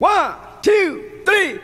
One, two, three.